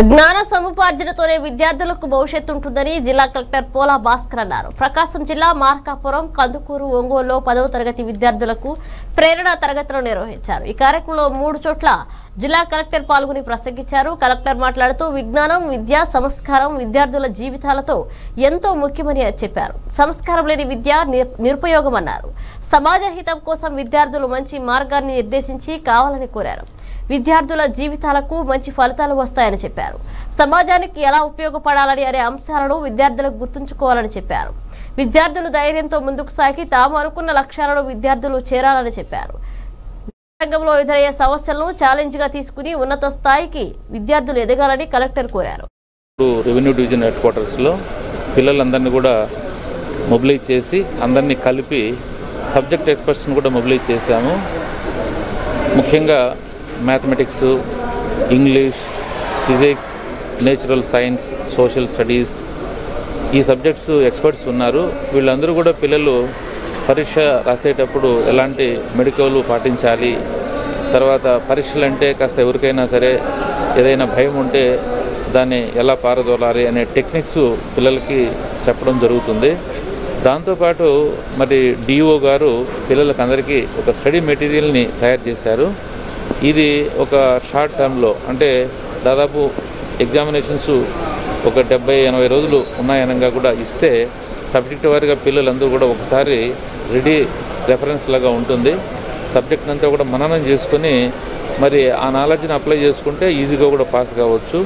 జ్ఞాన సముపార్జనతోనే విద్యార్థులకు భవిష్యత్తు ఉంటుందని జిల్లా కలెక్టర్ పోలా భాస్కర్ అన్నారు. ప్రకాశం జిల్లా మార్కాపురం కందుకూరు ఒంగోలులో పదవ తరగతి విద్యార్థులకు ప్రేరణ తరగతులు నిర్వహించారు. ఈ కార్యక్రమంలో మూడు చోట్ల జిల్లా కలెక్టర్ పాల్గొని ప్రసంగించారు. కలెక్టర్ మాట్లాడుతూ విజ్ఞానం విద్య సంస్కారం విద్యార్థుల జీవితాలతో ఎంతో ముఖ్యమని చెప్పారు. సంస్కారం లేని విద్య నిర్- నిరుపయోగమన్నారు. సమాజ హితం కోసం విద్యార్థులు మంచి మార్గాన్ని నిర్దేశించి కావాలని కోరారు. విద్యార్థుల జీవితాలకు మంచి ఫలితాలు వస్తాయని చెప్పారు. సమాజానికి ఎలా ఉపయోగపడాలని అనే అంశాలను విద్యార్థులకు గుర్తుంచుకోవాలని చెప్పారు. విద్యార్థులు ధైర్యంతో ముందుకు సాగి తాము అనుకున్న లక్ష్యాలను విద్యార్థులు చేరాలని చెప్పారు. రంగంలో ఎదురయ్యే సమస్యలను ఛాలెంజ్గా తీసుకుని ఉన్నత స్థాయికి విద్యార్థులు ఎదగాలని కలెక్టర్ కోరారు. రెవెన్యూ డివిజన్ హెడ్ క్వార్టర్స్లో పిల్లలందరినీ కూడా మొబిలైజ్ చేసి అందరినీ కలిపి సబ్జెక్ట్ ఎక్స్పర్ట్స్ని కూడా మొబిలైజ్ చేశాము. ముఖ్యంగా mathematics English physics natural science social studies ఈ సబ్జెక్ట్స్ ఎక్స్పర్ట్స్ ఉన్నారు. వీళ్ళందరూ కూడా పిల్లలు పరీక్ష రాసేటప్పుడు ఎలాంటి మెడికల్ పాటించాలి? తర్వాత పరీక్షలు అంటే కాస్త ఎవరికైనా సరే ఏదైనా భయం ఉంటే దాన్ని ఎలా పారదోలాలి అనే టెక్నిక్స్ పిల్లలకి చెప్పడం జరుగుతుంది. దాంతోపాటు మరి డిఓ గారు పిల్లలకి అందరికీ ఒక స్టడీ మెటీరియల్ని తయారు చేశారు. ఇది ఒక షార్ట్ టర్మ్లో అంటే దాదాపు ఎగ్జామినేషన్స్ ఒక డెబ్బై ఎనభై రోజులు ఉన్నాయనగా కూడా ఇస్తే సబ్జెక్ట్ వారిగా పిల్లలందరూ కూడా ఒకసారి రెడీ రెఫరెన్స్ లాగా ఉంటుంది. సబ్జెక్ట్ అంతా కూడా మననం చేసుకొని మరి ఆ నాలెడ్జ్ని అప్లై చేసుకుంటే ఈజీగా కూడా పాస్ కావచ్చు.